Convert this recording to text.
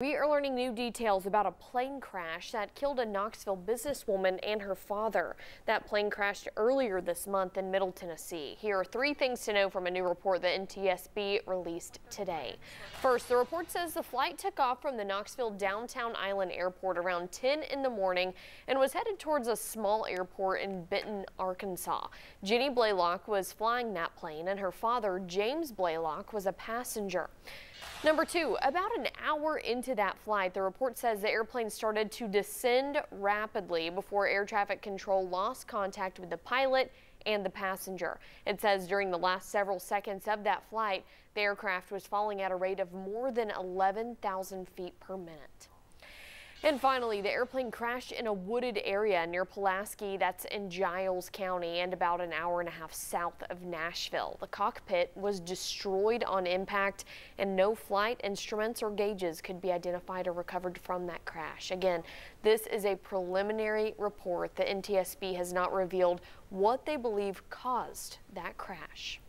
We are learning new details about a plane crash that killed a Knoxville businesswoman and her father. That plane crashed earlier this month in Middle Tennessee. Here are three things to know from a new report that NTSB released today. First, the report says the flight took off from the Knoxville Downtown Island Airport around 10 in the morning and was headed towards a small airport in Benton, Arkansas. Jenny Blaylock was flying that plane and her father, James Blaylock, was a passenger. Number two, about an hour into that flight, the report says the airplane started to descend rapidly before air traffic control lost contact with the pilot and the passenger. It says during the last several seconds of that flight, the aircraft was falling at a rate of more than 11,000 feet per minute. And finally, the airplane crashed in a wooded area near Pulaski, that's in Giles County and about an hour and a half south of Nashville. The cockpit was destroyed on impact and no flight instruments or gauges could be identified or recovered from that crash. Again, this is a preliminary report. The NTSB has not revealed what they believe caused that crash.